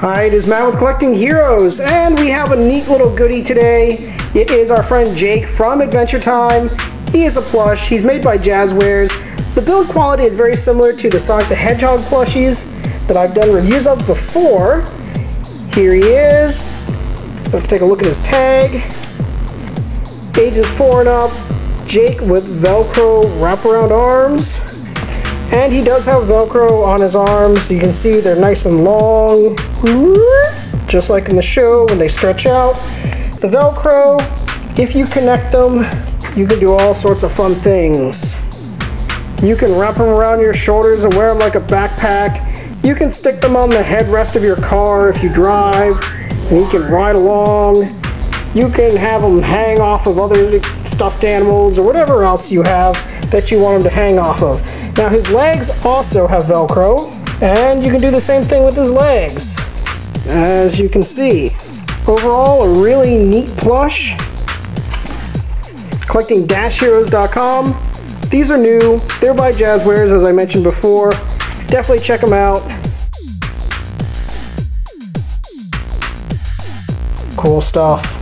Hi, it is Matt with Collecting Heroes, and we have a neat little goodie today. It is our friend Jake from Adventure Time. He is a plush. He's made by Jazwares. The build quality is very similar to the Sonic the Hedgehog plushies that I've done reviews of before. Here he is. Let's take a look at his tag. Ages 4 and up. Jake with Velcro wraparound arms. And he does have Velcro on his arms. You can see they're nice and long. Just like in the show when they stretch out. The Velcro, if you connect them, you can do all sorts of fun things. You can wrap them around your shoulders and wear them like a backpack. You can stick them on the headrest of your car if you drive. And you can ride along. You can have them hang off of other stuffed animals or whatever else you have that you want them to hang off of. Now his legs also have Velcro, and you can do the same thing with his legs, as you can see. Overall, a really neat plush. Collecting DashHeroes.com. These are new. They're by Jazwares, as I mentioned before. Definitely check them out. Cool stuff.